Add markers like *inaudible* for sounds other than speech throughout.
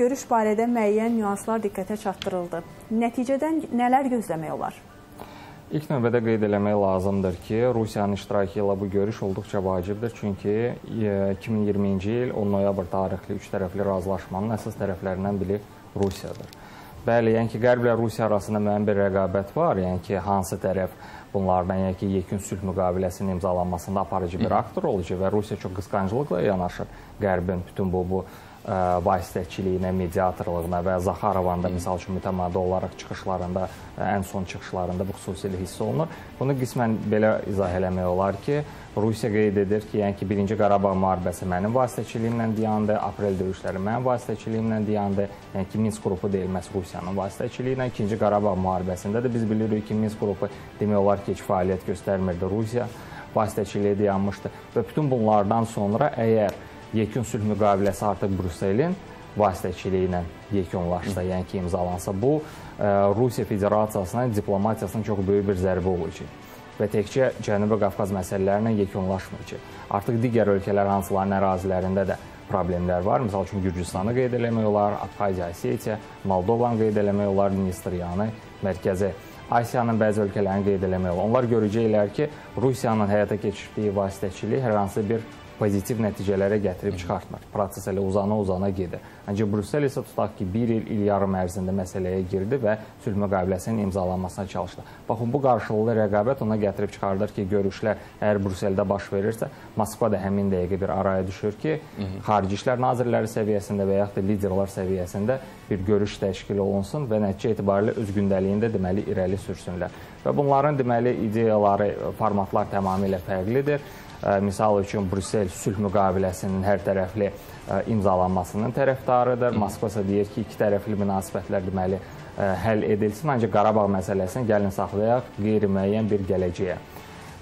görüş barədə müəyyən nüanslar diqqətə çatdırıldı. Nəticədən nələr gözləmək olar? İlk növbədə qeyd eləmək lazımdır ki, Rusiyanın iştirakı ilə bu görüş olduqca vacibdir. Çünki 2020-ci il 10 noyabr tarixli üç tərəfli razılaşmanın əsas tərəflərindən biri Rusiyadır. Bəli, yəni ki, Qərblə Rusiya arasında müəyyən bir rəqabət var. Yəni ki, hansı tərəf bunlardan, yəni ki, yekun sülh müqaviləsinin imzalanmasında aparıcı bir aktor olacaq və Rusiya çox qısqanclıqla yanaşır Qərbin bütün bu bu vasitəçiliyinə, mediatorluğuna və Zaxarovanın da misal üçün mütəmadi olaraq çıxışlarında, ən son çıxışlarında bu xüsusilə hiss olunur. Bunu qismən belə izah eləmək olar ki, Rusiya qeyd edir ki, yəni ki, birinci Qarabağ müharibəsi mənim vasitəçiliyimlə diyandı, aprel döyüşləri mənim vasitəçiliyimlə diyandı. Yəni ki, Minsk qrupu deyilməz Rusiyanın vasitəçiliyi ilə. İkinci Qarabağ müharibəsində də biz bilirik ki, Minsk qrupu demək olar ki, heç fəaliyyət göstərmirdi Rusiya vasitəçiliyi dayanmışdı və bütün bunlardan sonra əgər yekun sülh müqaviləsi artıq Brüsselin vasitəçiliyi ilə yekunlaşsa, yəni ki, imzalansa, bu ə, Rusiya Federasiyasına, diplomatiyasına çox böyük bir zərbə olacaq və təkcə Cənubi Qafqaz məsələlərinə yekunlaşmayacaq. Artıq digər ölkələr hansıların ərazilərində də problemlər var. Məsəl üçün Gürcüstanı qeyd eləmək olar, Abxaziya, Osetiya, Moldovanı qeyd eləmək olar, Dnistriyanı, Mərkəzi Asiyanın bəzi ölkələrini qeyd eləmək olar. Onlar görəcəklər ki, Rusiyanın həyata keçirdiyi vasitəçilik hər hansı bir pozitiv nəticələrə gətirib çıxartmır. Proses elə uzana-uzana gedir. Ancaq Brüssel isə tutaq ki, bir il, il yarım ərzində məsələyə girdi və sülh müqaviləsinin imzalanmasına çalışdı. Baxın, bu qarşılıqlı rəqabət ona gətirib çıxardır ki, görüşlər əgər Brüsseldə baş verirsə, Moskva da həmin dəqiqə bir araya düşür ki, xarici işlər nazirləri səviyyəsində və yaxud da liderlər səviyyəsində bir görüş təşkil olunsun və nəticə etibarilə öz gündəliyində deməli irəli sürsünlər. Və bunların deməli ideyaları, formatlar tamamilə fərqlidir. Misal üçün Brüssel sülh müqaviləsinin hər tərəfli imzalanmasının tərəfdarıdır. Moskva isə deyir ki, iki tərəfli münasibətlər deməli həll edilsin, ancaq Qarabağ məsələsini gəlin saxlayaq qeyri-müəyyən bir gələcəyə.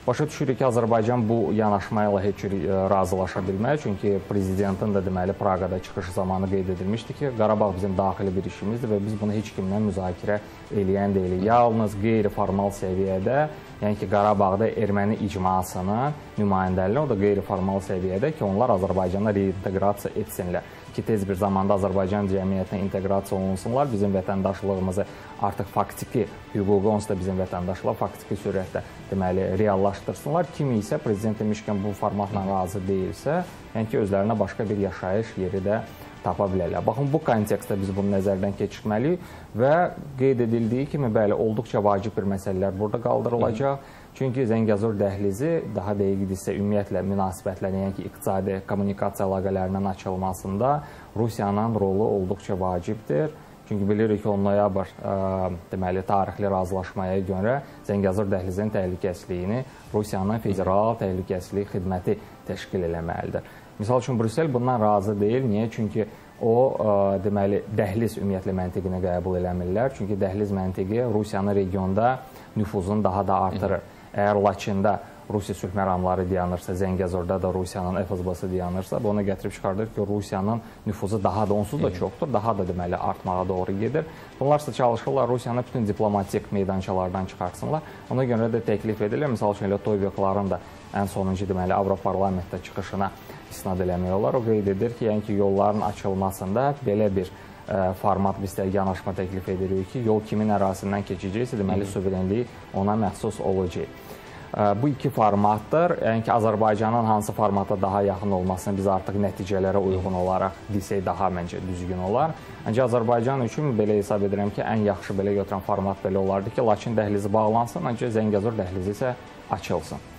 Başa düşürük ki, Azərbaycan bu yanaşma ilə heç cür razılaşa bilməz. Çünki prezidentin də deməli Praqada çıxışı zamanı qeyd edilmişdi ki, Qarabağ bizim daxili bir işimizdir və biz bunu heç kimlə müzakirə eləyən deyilik. Yalnız qeyri-formal səviyyədə, yəni ki, Qarabağda erməni icmasının nümayəndələri, o da qeyri-formal səviyyədə ki, onlar Azərbaycana reinteqrasiya etsinlər ki, tez bir zamanda Azərbaycan cəmiyyətinə inteqrasiya olunsunlar, bizim vətəndaşlığımızı artıq faktiki hüququ onsuz da bizim vətəndaşlar faktiki sürətdə deməli reallaşdırsınlar. Kim isə prezident demişkən bu formatla razı deyilsə, yəni ki, özlərinə başqa bir yaşayış yeri də tapa bilərlər. Baxın, bu kontekstdə biz bunu nəzərdən keçirməliyik və qeyd edildiyi kimi, bəli, olduqca vacib bir məsələlər burada qaldırılacaq. Hı. Çünki Zəngəzur dəhlizi daha dəqiqdirsə ümumiyyətlə münasibətlərin, yəni ki, iqtisadi kommunikasiya əlaqələrinin açılmasında Rusiyanın rolu olduqca vacibdir. Çünki bilirik ki, 10 noyabr ə, deməli tarixli razılaşmaya görə Zəngəzur dəhlizinin təhlükəsizliyini Rusiyanın Federal Təhlükəsizlik Xidməti təşkil eləməlidir. Misal üçün Brüssel bundan razı deyil. Niyə? Çünki o ə, deməli dəhliz ümumiyyətlə məntiqini qəbul eləmirlər. Çünki dəhliz məntiqi Rusiyanın regionda nüfuzunu daha da artırır. Hı Əgər Laçında Rusiya sülh məramları dayanırsa, Zəngəzurda da Rusiyanın FSB-sı dayanırsa, bu ona gətirib çıxardır ki, Rusiyanın nüfuzu daha da onsuz da çoxdur, daha da deməli artmağa doğru gedir. Bunlar isə çalışırlar Rusiyanı bütün diplomatik meydançalardan çıxartsınlar. Ona görə də təklif edilir. Məsəl üçün elə Toybeqların da ən sonuncu deməli Avroparlamentdə çıxışına istinad eləmək olar. O qeyd edir ki, yəni ki, yolların açılmasında belə bir format biz də yanaşma təklif edirik ki, yol kimin ərazisindən keçəcəksə, deməli suverenlik ona məxsus olacaq bu iki formatdır. Yəni ki, Azərbaycanın hansı formata daha yaxın olmasını biz artıq nəticələrə uyğun olaraq desək daha məncə düzgün olar. Ancaq Azərbaycan üçün belə hesab edirəm ki, ən yaxşı belə götürən format belə olardı ki, Laçın dəhlizi bağlansın, ancaq Zəngəzur dəhlizi isə açılsın.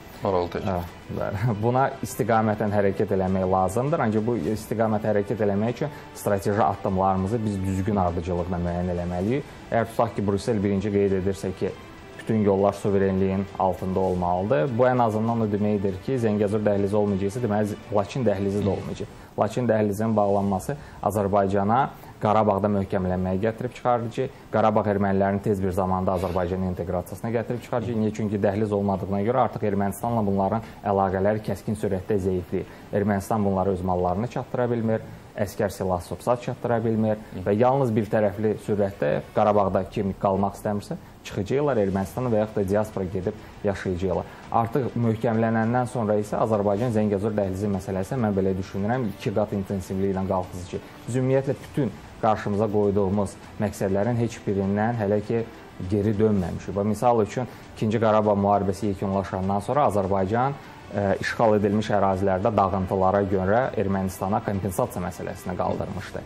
Təklif. Bəli. *laughs* Buna istiqamətən hərəkət eləmək lazımdır. Ancaq bu istiqamət hərəkət eləmək üçün strateji addımlarımızı biz düzgün ardıcıllıqla müəyyən eləməliyik. Əgər tutaq ki, Brüssel birinci qeyd edirsə ki, bütün yollar suverenliyin altında olmalıdır. Bu ən azından o deməkdir ki, Zəngəzur dəhlizi olmayacaqsa, deməli Laçın dəhlizi də olmayacaq. Laçın dəhlizinin bağlanması Azərbaycana Qarabağda möhkəmlənməyə gətirib çıxarıcı, Qarabağ ermənilərinin tez bir zamanda Azərbaycan inteqrasiyasına gətirib çıxarıcı. Niyə? Çünki dəhliz olmadığına görə artıq Ermənistanla bunların əlaqələri kəskin sürətdə zəifləyir. Ermənistan bunlara öz mallarını çatdıra bilmir, əskər silah subsat çatdıra bilmir və yalnız bir tərəfli sürətdə Qarabağda kim qalmaq istəmirsə, çıxacaqlar Ermənistana və yaxud da diaspora gedib yaşayacaqlar. Artıq möhkəmlənəndən sonra isə Azərbaycan Zəngəzur dəhlizi məsələsi mən belə düşünürəm 2 qat intensivliklə qalxızıcı. Biz ümumiyyətlə bütün qarşımıza qoyduğumuz məqsədlərin heç birindən hələ ki geri dönməmişik. Və misal üçün 2-ci Qarabağ müharibəsi yekunlaşandan sonra Azərbaycan ə, işğal edilmiş ərazilərdə dağıntılara görə Ermənistana kompensasiya məsələsini qaldırmışdı.